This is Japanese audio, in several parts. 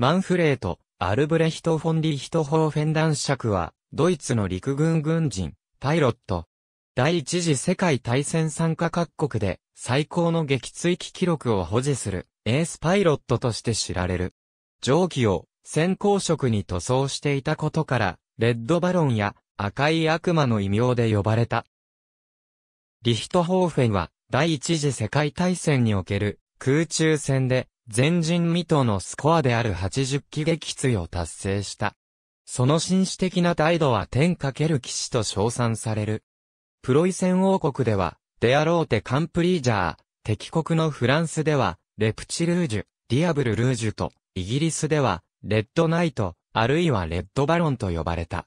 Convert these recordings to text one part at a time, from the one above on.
マンフレート、アルブレヒト・フォン・リーヒト・ホーフェン男爵は、ドイツの陸軍軍人、パイロット。第一次世界大戦参加各国で最高の撃墜機記録を保持するエースパイロットとして知られる。蒸気を先行色に塗装していたことから、レッドバロンや赤い悪魔の異名で呼ばれた。リヒトホーフェンは第一次世界大戦における空中戦で前人未到のスコアである80機撃墜を達成した。その紳士的な態度は天かける騎士と称賛される。プロイセン王国では、デアローテ・カンプリージャー、敵国のフランスでは、レプチルージュ、ディアブル・ルージュと、イギリスでは、レッドナイト、あるいはレッドバロンと呼ばれた。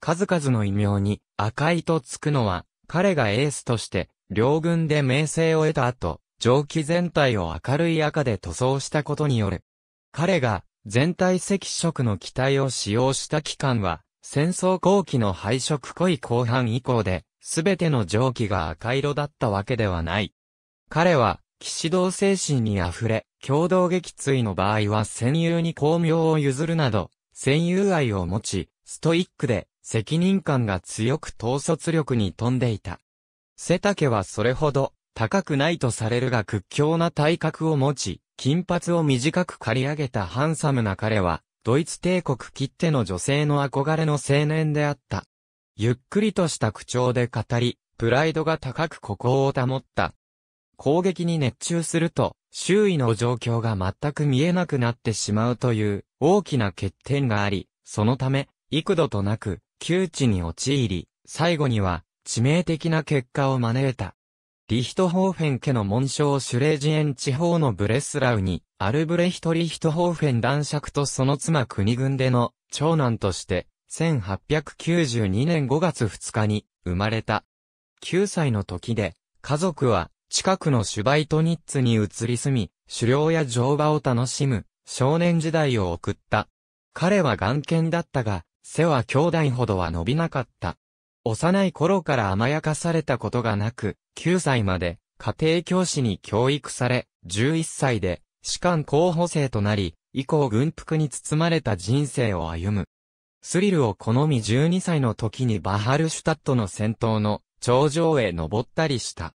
数々の異名に赤いとつくのは、彼がエースとして、両軍で名声を得た後、蒸気全体を明るい赤で塗装したことによる。彼が全体赤色の機体を使用した期間は、戦争後期の配色濃い後半以降で、すべての蒸気が赤色だったわけではない。彼は、騎士道精神に溢れ、共同撃墜の場合は戦友に巧妙を譲るなど、戦友愛を持ち、ストイックで、責任感が強く統率力に富んでいた。背丈はそれほど、高くないとされるが屈強な体格を持ち、金髪を短く刈り上げたハンサムな彼は、ドイツ帝国きっての女性の憧れの青年であった。ゆっくりとした口調で語り、プライドが高く孤高を保った。攻撃に熱中すると、周囲の状況が全く見えなくなってしまうという大きな欠点があり、そのため、幾度となく、窮地に陥り、最後には、致命的な結果を招いた。リヒトホーフェン家の紋章シュレージエン地方のブレスラウに、アルブレヒト・リヒトホーフェン男爵とその妻国軍での長男として、1892年5月2日に生まれた。9歳の時で、家族は近くのシュバイトニッツに移り住み、狩猟や乗馬を楽しむ少年時代を送った。彼は眼見だったが、背は兄弟ほどは伸びなかった。幼い頃から甘やかされたことがなく、9歳まで家庭教師に教育され、11歳で士官候補生となり、以降軍服に包まれた人生を歩む。スリルを好み12歳の時にバハルシュタットの戦闘の頂上へ登ったりした。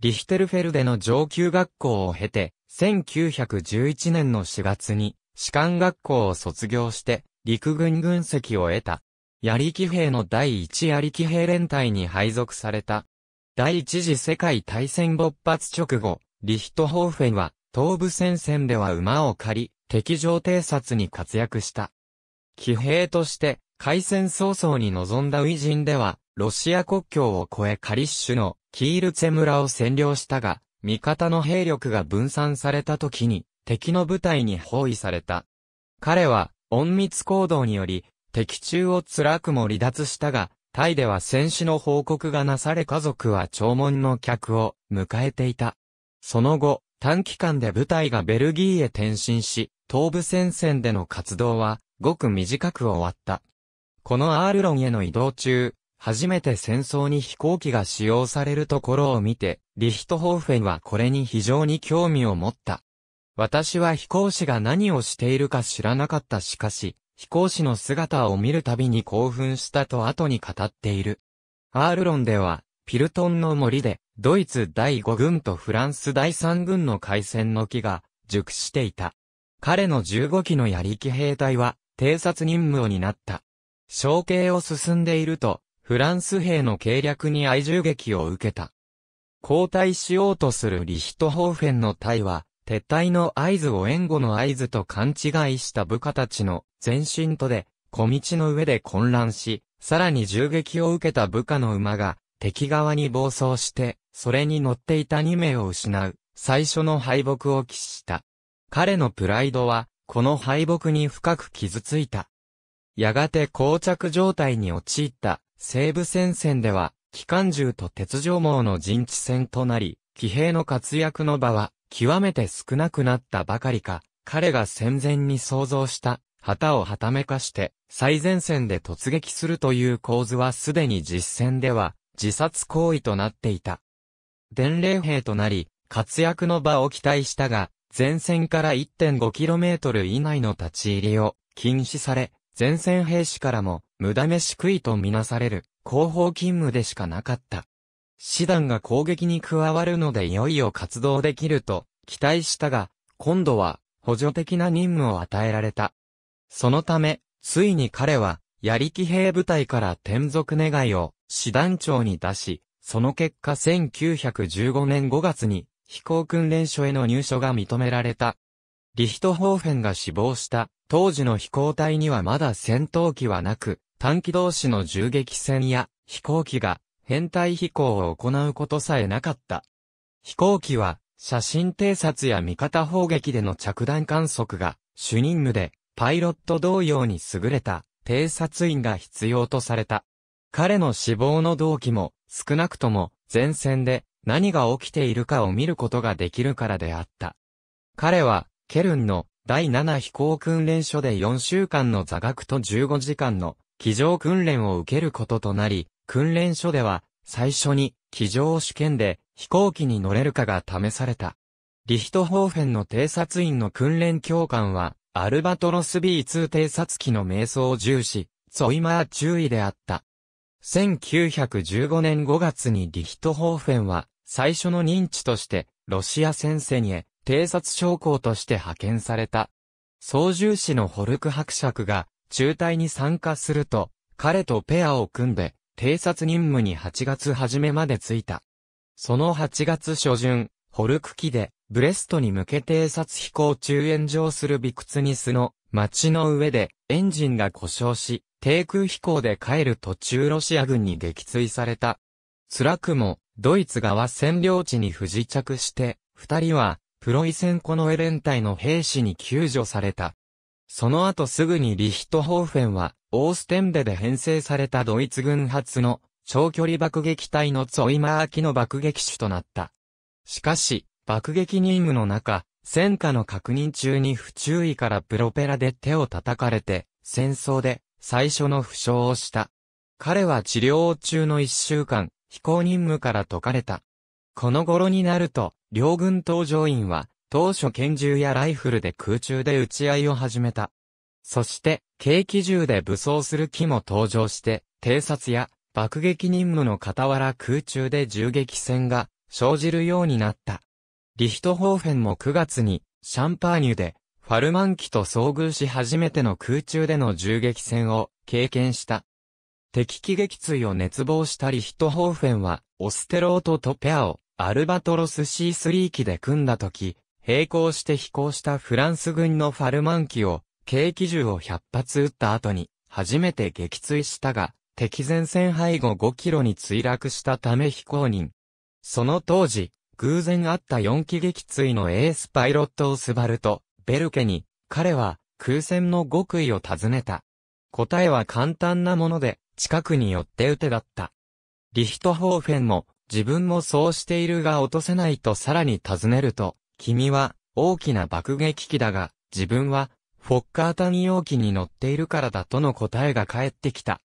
リヒテルフェルデの上級学校を経て、1911年の4月に士官学校を卒業して陸軍軍籍を得た。槍騎兵の第一槍騎兵連隊に配属された。第一次世界大戦勃発直後、リヒトホーフェンは東部戦線では馬を借り、敵上偵察に活躍した。騎兵として開戦早々に臨んだウィジンでは、ロシア国境を越えカリッシュのキールツェ村を占領したが、味方の兵力が分散された時に敵の部隊に包囲された。彼は隠密行動により敵中を辛くも離脱したが、タイでは戦死の報告がなされ家族は弔問の客を迎えていた。その後、短期間で部隊がベルギーへ転身し、東部戦線での活動は、ごく短く終わった。このアールロンへの移動中、初めて戦争に飛行機が使用されるところを見て、リヒトホーフェンはこれに非常に興味を持った。私は飛行士が何をしているか知らなかったしかし、飛行士の姿を見るたびに興奮したと後に語っている。アールロンでは、ピルトンの森で、ドイツ第5軍とフランス第3軍の海戦の木が熟していた。彼の15機の槍騎兵隊は、偵察任務を担った。小径を進んでいると、フランス兵の計略に愛銃撃を受けた。交代しようとするリヒトホーフェンの隊は、撤退の合図を援護の合図と勘違いした部下たちの前進とで、小道の上で混乱し、さらに銃撃を受けた部下の馬が敵側に暴走して、それに乗っていた2名を失う、最初の敗北を喫した。彼のプライドは、この敗北に深く傷ついた。やがて膠着状態に陥った西部戦線では、機関銃と鉄条網の陣地戦となり、騎兵の活躍の場は極めて少なくなったばかりか、彼が戦前に想像した旗をはためかして最前線で突撃するという構図はすでに実戦では自殺行為となっていた。伝令兵となり活躍の場を期待したが、前線から 1.5km 以内の立ち入りを禁止され、前線兵士からも無駄飯食いとみなされる後方勤務でしかなかった。師団が攻撃に加わるのでいよいよ活動できると期待したが、今度は補助的な任務を与えられた。そのため、ついに彼は、槍騎兵部隊から転属願いを師団長に出し、その結果1915年5月に飛行訓練所への入所が認められた。リヒトホーフェンが死亡した当時の飛行隊にはまだ戦闘機はなく、短機同士の銃撃戦や飛行機が編隊飛行を行うことさえなかった。飛行機は写真偵察や味方砲撃での着弾観測が主任務でパイロット同様に優れた偵察員が必要とされた。彼の死亡の動機も少なくとも前線で何が起きているかを見ることができるからであった。彼はケルンの第7飛行訓練所で4週間の座学と15時間の机上訓練を受けることとなり、訓練所では最初に机上試験で飛行機に乗れるかが試された。リヒトホーフェンの偵察員の訓練教官は、アルバトロス B2 偵察機の瞑想を重視、ツォイマー注意であった。1915年5月にリヒトホーフェンは、最初の認知として、ロシア戦線へ、偵察将校として派遣された。操縦士のホルク伯爵が中隊に参加すると、彼とペアを組んで、偵察任務に8月初めまで着いた。その8月初旬、ホルク機で、ブレストに向け偵察飛行中炎上するビクツニスの街の上でエンジンが故障し、低空飛行で帰る途中ロシア軍に撃墜された。辛くも、ドイツ側占領地に不時着して、二人はプロイセンコのエレン隊の兵士に救助された。その後すぐにリヒトホーフェンは、オーステンベで編成されたドイツ軍初の長距離爆撃隊のツォイマー機の爆撃手となった。しかし、爆撃任務の中、戦火の確認中に不注意からプロペラで手を叩かれて、戦争で最初の負傷をした。彼は治療中の一週間、飛行任務から解かれた。この頃になると、両軍搭乗員は、当初拳銃やライフルで空中で撃ち合いを始めた。そして、軽機銃で武装する機も登場して、偵察や爆撃任務の傍ら空中で銃撃戦が生じるようになった。リヒトホーフェンも9月にシャンパーニュでファルマン機と遭遇し初めての空中での銃撃戦を経験した。敵機撃墜を熱望したリヒトホーフェンはオステロートとペアをアルバトロス C3 機で組んだ時、並行して飛行したフランス軍のファルマン機を、軽機銃を100発撃った後に、初めて撃墜したが、敵前線背後5キロに墜落したため非公認。その当時、偶然あった4機撃墜のエースパイロットオスバルト、ベルケに、彼は空戦の極意を尋ねた。答えは簡単なもので、近くに寄って撃てだった。リヒトホーフェンも自分もそうしているが落とせないとさらに尋ねると、君は大きな爆撃機だが、自分はフォッカータニ容器に乗っているからだとの答えが返ってきた。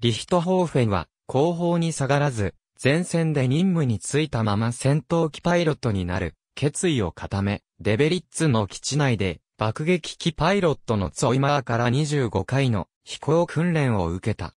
リヒトホーフェンは後方に下がらず、前線で任務に就いたまま戦闘機パイロットになる決意を固め、デベリッツの基地内で爆撃機パイロットのツォイマーから25回の飛行訓練を受けた。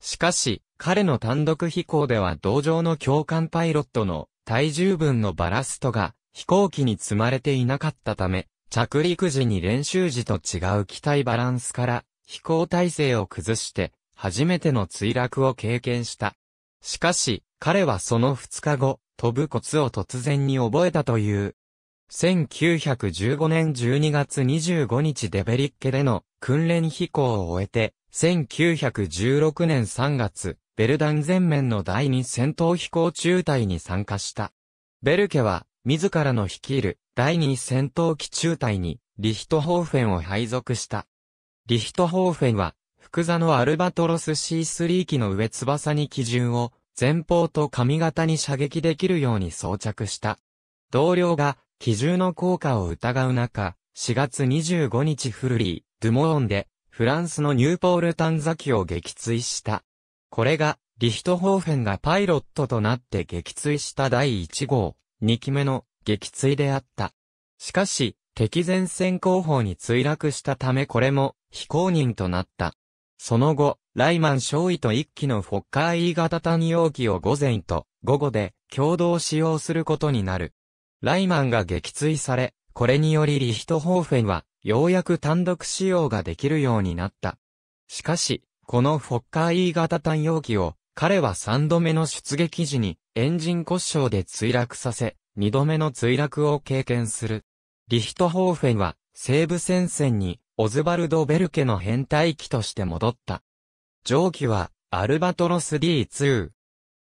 しかし、彼の単独飛行では同乗の教官パイロットの体重分のバラストが飛行機に積まれていなかったため、着陸時に練習時と違う機体バランスから飛行体制を崩して初めての墜落を経験した。しかし、彼はその2日後、飛ぶコツを突然に覚えたという。1915年12月25日デベリッケでの訓練飛行を終えて、1916年3月、ベルダン全面の第二戦闘飛行中隊に参加した。ベルケは、自らの率いる第二戦闘機中隊に、リヒトホーフェンを配属した。リヒトホーフェンは、福座のアルバトロス C3 機の上翼に基準を、前方と上型に射撃できるように装着した。同僚が、機銃の効果を疑う中、4月25日フルリー、ドゥモーンで、フランスのニューポールタンザ機を撃墜した。これが、リヒトホーフェンがパイロットとなって撃墜した第1号、2機目の撃墜であった。しかし、敵前線後方に墜落したためこれも非公認となった。その後、ライマン少尉と一機のフォッカー E 型単容機を午前と午後で共同使用することになる。ライマンが撃墜され、これによりリヒトホーフェンはようやく単独使用ができるようになった。しかし、このフォッカー E 型単容機を彼は3度目の出撃時にエンジン故障で墜落させ、2度目の墜落を経験する。リヒトホーフェンは西部戦線にオズバルド・ベルケの変態機として戻った。上記は、アルバトロス D2。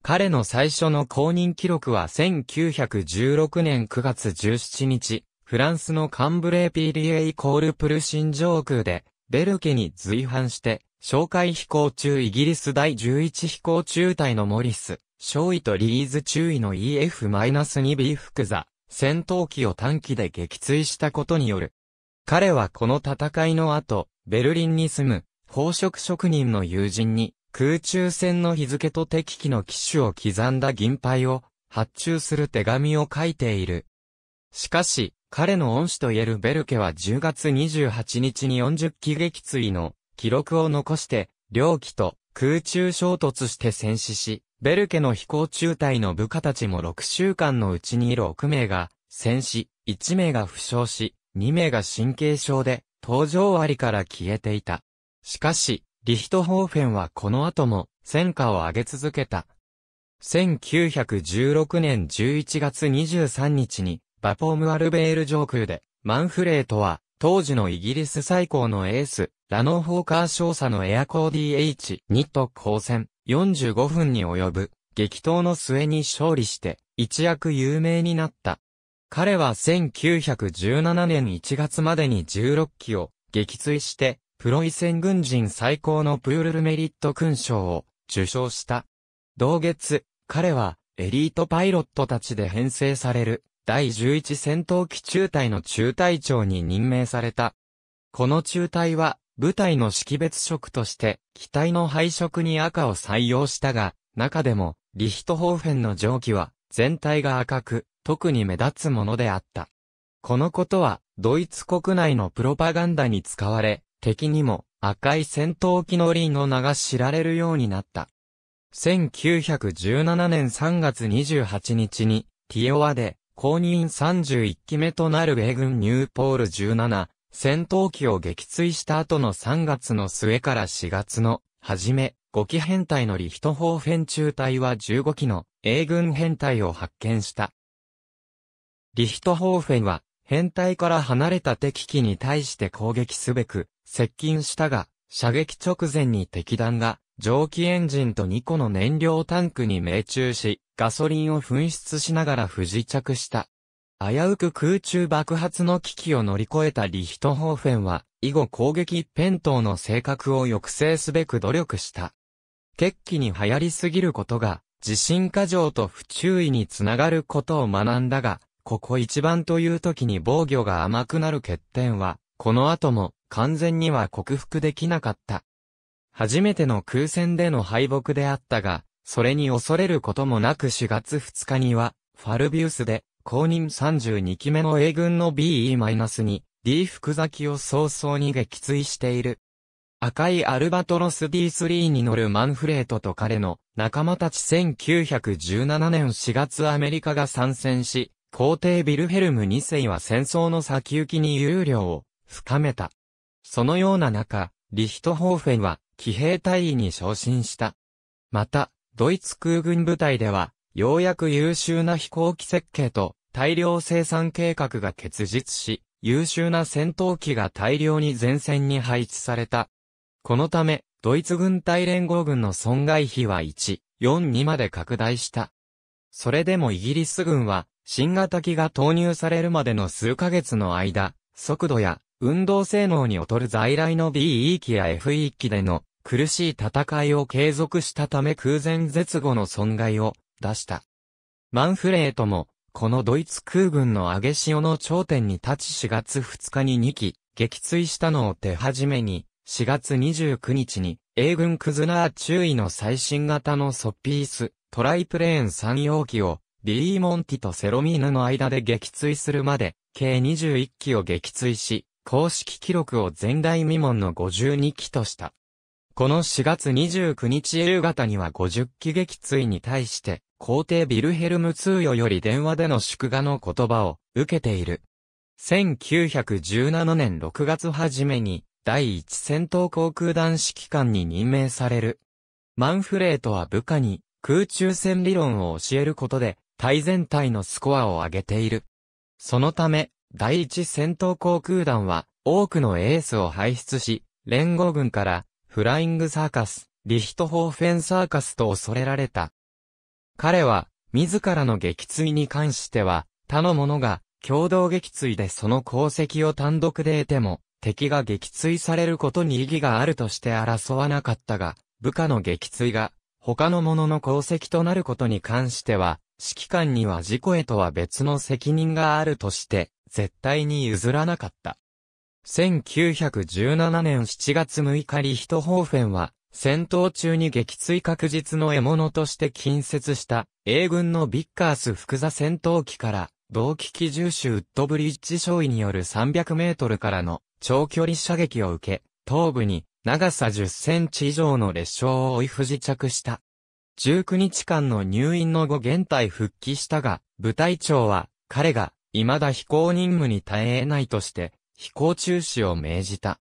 彼の最初の公認記録は1916年9月17日、フランスのカンブレー PDA イコールプルシン上空で、ベルケに随伴して、哨戒飛行中イギリス第11飛行中隊のモリス、少尉とリーズ中尉の EF-2B 複座、戦闘機を短期で撃墜したことによる、彼はこの戦いの後、ベルリンに住む、宝飾職人の友人に、空中戦の日付と敵機の機種を刻んだ銀牌を発注する手紙を書いている。しかし、彼の恩師と言えるベルケは10月28日に40機撃墜の記録を残して、両機と空中衝突して戦死し、ベルケの飛行中隊の部下たちも6週間のうちに6名が戦死、1名が負傷し、2名が神経症で、登場ありから消えていた。しかし、リヒトホーフェンはこの後も戦果を上げ続けた。1916年11月23日に、バポームアルベール上空で、マンフレートは、当時のイギリス最高のエース、ラノーフォーカー少佐のエアコー DH2 と交戦、45分に及ぶ、激闘の末に勝利して、一躍有名になった。彼は1917年1月までに16機を撃墜して、プロイセン軍人最高のプールルメリット勲章を受章した。同月、彼はエリートパイロットたちで編成される第11戦闘機中隊の中隊長に任命された。この中隊は部隊の識別色として機体の配色に赤を採用したが、中でもリヒトホーフェンの蒸気は全体が赤く、特に目立つものであった。このことは、ドイツ国内のプロパガンダに使われ、敵にも赤い戦闘機の輪の名が知られるようになった。1917年3月28日に、ティオワで、公認31機目となる米軍ニューポール17戦闘機を撃墜した後の3月の末から4月の初め、5機編隊のリヒトホーフェン中隊は15機の英軍編隊を発見した。リヒトホーフェンは、編隊から離れた敵機に対して攻撃すべく、接近したが、射撃直前に敵弾が、蒸気エンジンと2個の燃料タンクに命中し、ガソリンを噴出しながら不時着した。危うく空中爆発の危機を乗り越えたリヒトホーフェンは、以後攻撃一辺倒の性格を抑制すべく努力した。決起に流行りすぎることが、自信過剰と不注意につながることを学んだが、ここ一番という時に防御が甘くなる欠点は、この後も完全には克服できなかった。初めての空戦での敗北であったが、それに恐れることもなく4月2日には、ファルビウスで、公認32機目の A 軍の BE-2、D 複座機を早々に撃墜している。赤いアルバトロス D3 に乗るマンフレートと彼の仲間たち1917年4月アメリカが参戦し、皇帝ビルヘルム2世は戦争の先行きに有料を深めた。そのような中、リヒトホーフェンは騎兵隊員に昇進した。また、ドイツ空軍部隊では、ようやく優秀な飛行機設計と大量生産計画が結実し、優秀な戦闘機が大量に前線に配置された。このため、ドイツ軍隊連合軍の損害費は1、4にまで拡大した。それでもイギリス軍は新型機が投入されるまでの数ヶ月の間、速度や運動性能に劣る在来の BE 機や FE 機での苦しい戦いを継続したため空前絶後の損害を出した。マンフレートも、このドイツ空軍の上げ潮の頂点に立ち4月2日に2機、撃墜したのを手始めに、4月29日に、英軍クズナー中尉の最新型のソッピース、トライプレーン3容機をビーモンティとセロミーヌの間で撃墜するまで、計21機を撃墜し、公式記録を前代未聞の52機とした。この4月29日夕方には50機撃墜に対して、皇帝ビルヘルム通与より電話での祝賀の言葉を受けている。1917年6月初めに、第一戦闘航空団指揮官に任命される。マンフレートは部下に空中戦理論を教えることで、対全体のスコアを上げている。そのため、第一戦闘航空団は多くのエースを輩出し、連合軍からフライングサーカス、リヒトホーフェンサーカスと恐れられた。彼は、自らの撃墜に関しては、他の者が共同撃墜でその功績を単独で得ても、敵が撃墜されることに意義があるとして争わなかったが、部下の撃墜が、他の者の功績となることに関しては、指揮官には事故へとは別の責任があるとして、絶対に譲らなかった。1917年7月6日リヒトホーフェンは、戦闘中に撃墜確実の獲物として近接した英軍のビッカース複座戦闘機から同機機重視ウッドブリッジ少尉による300メートルからの長距離射撃を受け、頭部に長さ10センチ以上の列車を追い不時着した。19日間の入院の後現代復帰したが、部隊長は彼が未だ飛行任務に耐え得ないとして飛行中止を命じた。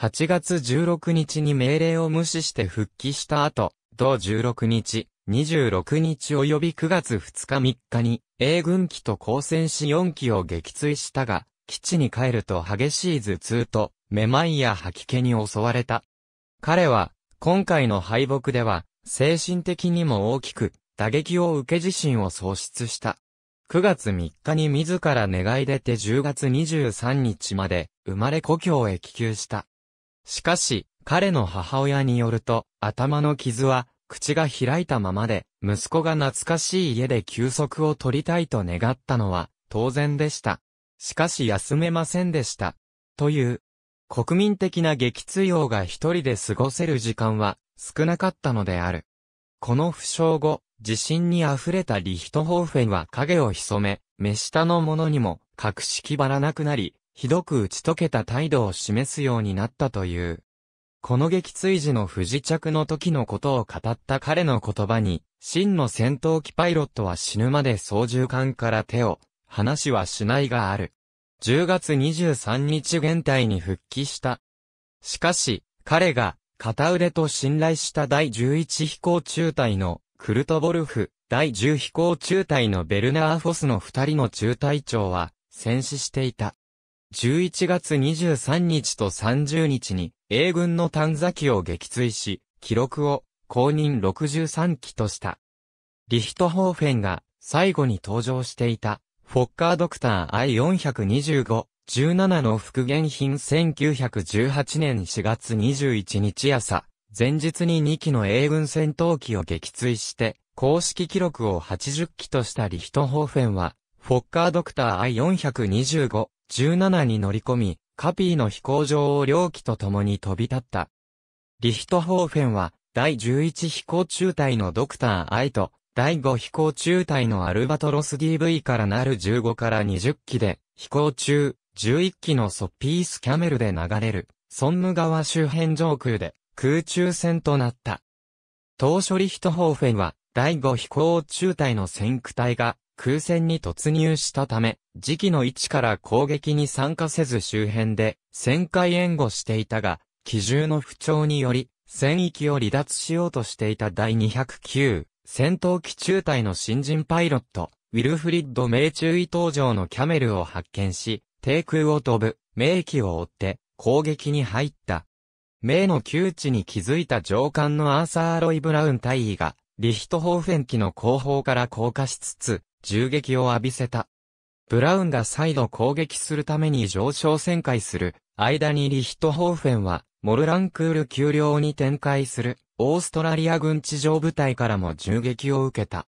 8月16日に命令を無視して復帰した後、同16日、26日及び9月2日3日に、英軍機と交戦し4機を撃墜したが、基地に帰ると激しい頭痛と、めまいや吐き気に襲われた。彼は、今回の敗北では、精神的にも大きく、打撃を受け自身を喪失した。9月3日に自ら願い出て10月23日まで生まれ故郷へ帰級した。しかし、彼の母親によると、頭の傷は、口が開いたままで、息子が懐かしい家で休息を取りたいと願ったのは、当然でした。しかし休めませんでした。という、国民的な撃墜王が一人で過ごせる時間は少なかったのである。この負傷後、自信に溢れたリヒトホーフェンは影を潜め、目下の者にも隠しきばらなくなり、ひどく打ち解けた態度を示すようになったという。この撃墜時の不時着の時のことを語った彼の言葉に、真の戦闘機パイロットは死ぬまで操縦桿から手を、話はしないがある。10月23日現代に復帰した。しかし、彼が片腕と信頼した第11飛行中隊のクルトボルフ、第10飛行中隊のベルナー・フォスの二人の中隊長は戦死していた。11月23日と30日に英軍の探査機を撃墜し、記録を公認63機とした。リヒトホーフェンが最後に登場していたフォッカードクター I425 17の復元品1918年4月21日朝、前日に2機の英軍戦闘機を撃墜して、公式記録を80機としたリヒトホーフェンは、フォッカードクター I425、17に乗り込み、カピーの飛行場を両機と共に飛び立った。リヒトホーフェンは、第11飛行中隊のドクター I と、第5飛行中隊のアルバトロス DV からなる15から20機で、飛行中、11機のソッピースキャメルで流れる、ソンム川周辺上空で、空中戦となった。当初リヒトホーフェンは、第5飛行中隊の戦区隊が空戦に突入したため、時期の位置から攻撃に参加せず周辺で旋回援護していたが、機銃の不調により、戦域を離脱しようとしていた第209戦闘機中隊の新人パイロット、ウィルフリッド命中位登場のキャメルを発見し、低空を飛ぶ、名機を追って攻撃に入った。名の窮地に気づいた上官のアーサー・ロイ・ブラウン大尉が、リヒトホーフェン機の後方から降下しつつ、銃撃を浴びせた。ブラウンが再度攻撃するために上昇旋回する、間にリヒトホーフェンは、モルランクール丘陵に展開する、オーストラリア軍地上部隊からも銃撃を受けた。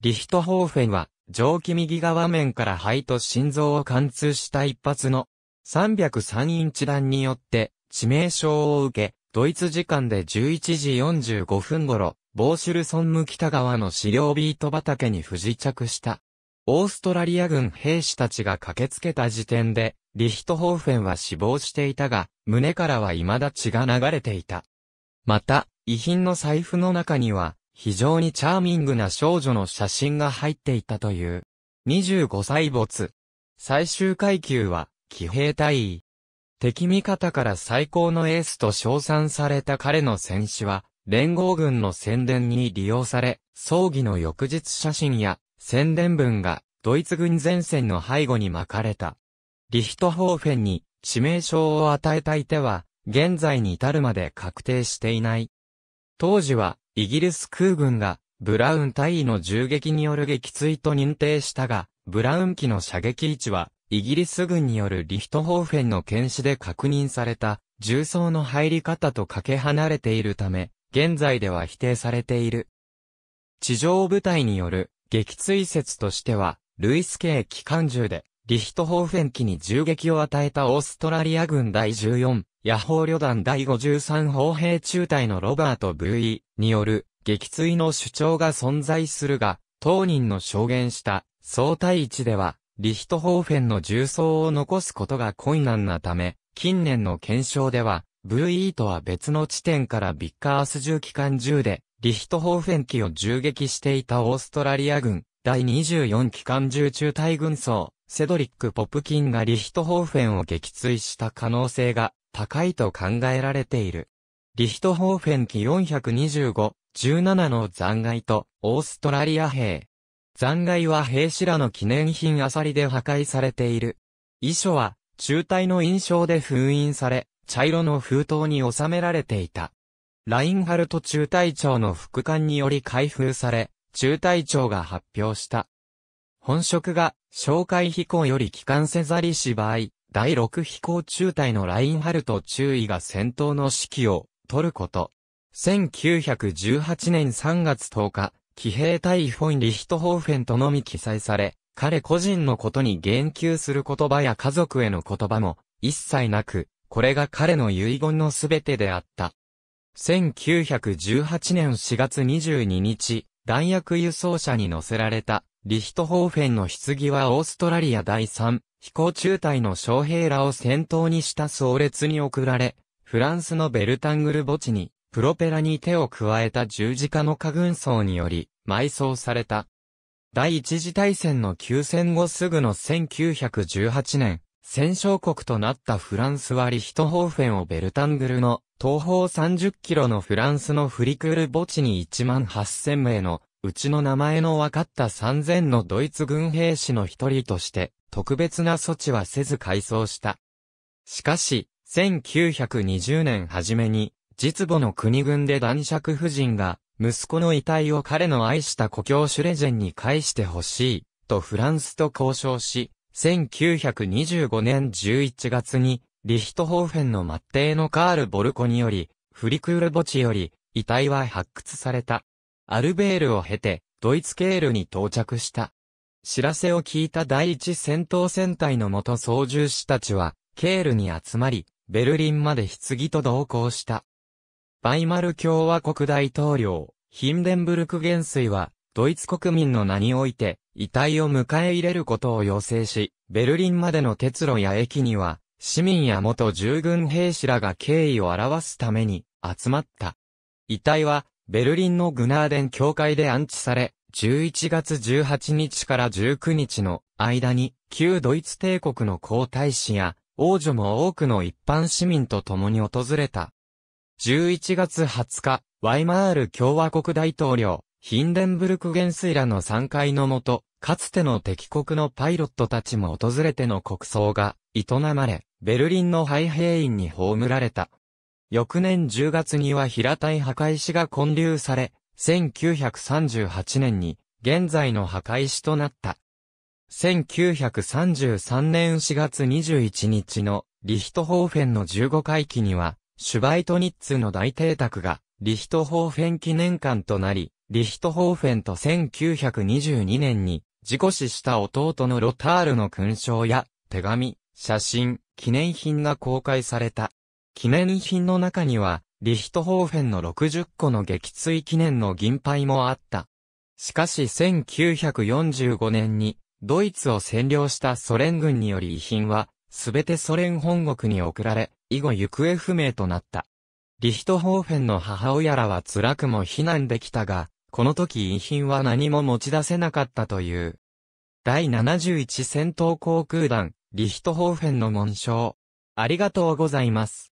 リヒトホーフェンは、上気右側面から肺と心臓を貫通した一発の303インチ弾によって致命傷を受け、ドイツ時間で11時45分頃、ボーシュルソンム北側の飼料ビート畑に不時着した。オーストラリア軍兵士たちが駆けつけた時点で、リヒトホーフェンは死亡していたが、胸からは未だ血が流れていた。また、遺品の財布の中には、非常にチャーミングな少女の写真が入っていたという。25歳没。最終階級は、騎兵隊員。敵味方から最高のエースと称賛された彼の戦士は、連合軍の宣伝に利用され、葬儀の翌日写真や宣伝文がドイツ軍前線の背後に巻かれた。リヒトホーフェンに致命傷を与えた相手は、現在に至るまで確定していない。当時は、イギリス空軍が、ブラウン隊員の銃撃による撃墜と認定したが、ブラウン機の射撃位置は、イギリス軍によるリヒトホーフェンの検視で確認された重装の入り方とかけ離れているため、現在では否定されている。地上部隊による撃墜説としては、ルイス系機関銃でリヒトホーフェン機に銃撃を与えたオーストラリア軍第14、野砲旅団第53砲兵中隊のロバート・ V. による撃墜の主張が存在するが、当人の証言した相対位置ではリヒトホーフェンの重装を残すことが困難なため、近年の検証では、VE とは別の地点からビッカース重機関銃で、リヒトホーフェン機を銃撃していたオーストラリア軍、第24機関銃中隊軍曹、セドリック・ポプキンがリヒトホーフェンを撃墜した可能性が高いと考えられている。リヒトホーフェン機425、17の残骸と、オーストラリア兵、残骸は兵士らの記念品あさりで破壊されている。遺書は、中隊の印象で封印され、茶色の封筒に収められていた。ラインハルト中隊長の副官により開封され、中隊長が発表した。本職が、紹介飛行より帰還せざりし場合、第6飛行中隊のラインハルト中尉が戦闘の指揮を取ること。1918年3月10日、騎兵隊フォン・リヒトホーフェンとのみ記載され、彼個人のことに言及する言葉や家族への言葉も一切なく、これが彼の遺言のすべてであった。1918年4月22日、弾薬輸送車に乗せられた、リヒトホーフェンの棺はオーストラリア第3飛行中隊の将兵らを先頭にした総列に送られ、フランスのベルタングル墓地にプロペラに手を加えた十字架の下軍曹により、埋葬された。第一次大戦の休戦後すぐの1918年、戦勝国となったフランスはリヒトホーフェンをベルタングルの東方30キロのフランスのフリクール墓地に1万8000名のうちの名前の分かった3000のドイツ軍兵士の一人として特別な措置はせず改装した。しかし、1920年初めに実母の国軍で男爵夫人が、息子の遺体を彼の愛した故郷シュレジェンに返してほしい、とフランスと交渉し、1925年11月に、リヒトホーフェンの末裔のカール・ボルコにより、フリクール墓地より、遺体は発掘された。アルベールを経て、ドイツケールに到着した。知らせを聞いた第一戦闘戦隊の元操縦士たちは、ケールに集まり、ベルリンまで棺と同行した。バイマル共和国大統領、ヒンデンブルク元帥は、ドイツ国民の名において、遺体を迎え入れることを要請し、ベルリンまでの鉄路や駅には、市民や元従軍兵士らが敬意を表すために集まった。遺体は、ベルリンのグナーデン教会で安置され、11月18日から19日の間に、旧ドイツ帝国の皇太子や王女も多くの一般市民と共に訪れた。11月20日、ワイマール共和国大統領、ヒンデンブルク元帥らの参会のもと、かつての敵国のパイロットたちも訪れての国葬が営まれ、ベルリンの廃兵院に葬られた。翌年10月には平たい墓石が建立され、1938年に現在の墓石となった。1933年4月21日のリヒトホーフェンの15回忌には、シュバイトニッツの大邸宅が、リヒトホーフェン記念館となり、リヒトホーフェンと1922年に、事故死した弟のロタールの勲章や、手紙、写真、記念品が公開された。記念品の中には、リヒトホーフェンの60個の撃墜記念の銀牌もあった。しかし1945年にドイツを占領したソ連軍により遺品はすべてソ連本国に送られ、以後行方不明となった。リヒトホーフェンの母親らは辛くも避難できたが、この時遺品は何も持ち出せなかったという。第71戦闘航空団、リヒトホーフェンの紋章。ありがとうございます。